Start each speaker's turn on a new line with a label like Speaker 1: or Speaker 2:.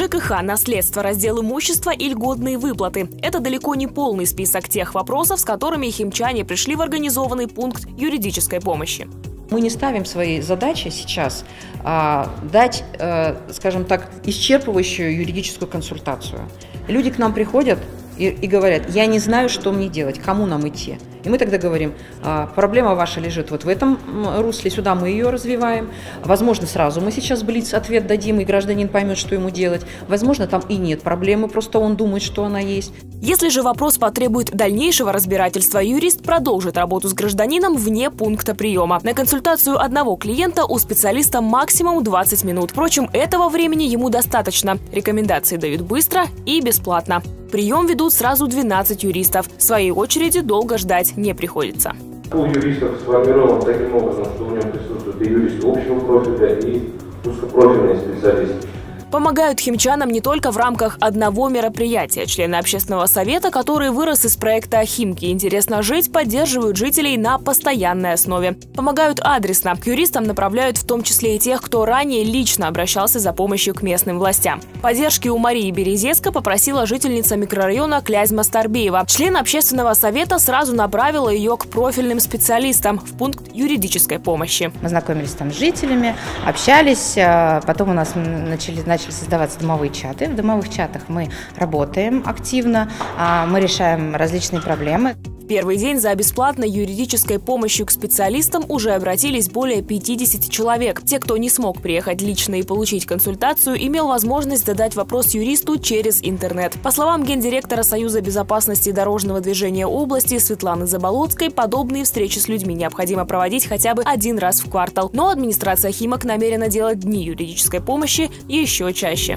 Speaker 1: ЖКХ, наследство, раздел имущества и льготные выплаты. Это далеко не полный список тех вопросов, с которыми химчане пришли в организованный пункт юридической помощи.
Speaker 2: Мы не ставим своей задачей сейчас а, дать, а, скажем так, исчерпывающую юридическую консультацию. Люди к нам приходят и, и говорят, я не знаю, что мне делать, кому нам идти. И мы тогда говорим, а, проблема ваша лежит вот в этом русле, сюда мы ее развиваем. Возможно, сразу мы сейчас блиц ответ дадим, и гражданин поймет, что ему делать. Возможно, там и нет проблемы, просто он думает, что она есть.
Speaker 1: Если же вопрос потребует дальнейшего разбирательства, юрист продолжит работу с гражданином вне пункта приема. На консультацию одного клиента у специалиста максимум 20 минут. Впрочем, этого времени ему достаточно. Рекомендации дают быстро и бесплатно. Прием ведут сразу 12 юристов. В своей очереди долго ждать не приходится.
Speaker 3: У юристов сформирован таким образом, что в нем присутствуют и юристы общего профиля, и узкопрофильные специалисты.
Speaker 1: Помогают химчанам не только в рамках одного мероприятия. Члены общественного совета, который вырос из проекта «Химки. Интересно жить», поддерживают жителей на постоянной основе. Помогают адресно. К юристам направляют в том числе и тех, кто ранее лично обращался за помощью к местным властям. Поддержки у Марии Березеска попросила жительница микрорайона Клязьма Старбеева. Член общественного совета сразу направила ее к профильным специалистам в пункт юридической помощи.
Speaker 4: Мы знакомились там с жителями, общались, а потом у нас начали, начали создаваться домовые чаты. В домовых чатах мы работаем активно, а, мы решаем различные проблемы
Speaker 1: первый день за бесплатной юридической помощью к специалистам уже обратились более 50 человек. Те, кто не смог приехать лично и получить консультацию, имел возможность задать вопрос юристу через интернет. По словам гендиректора Союза безопасности дорожного движения области Светланы Заболоцкой, подобные встречи с людьми необходимо проводить хотя бы один раз в квартал. Но администрация Химок намерена делать дни юридической помощи еще чаще.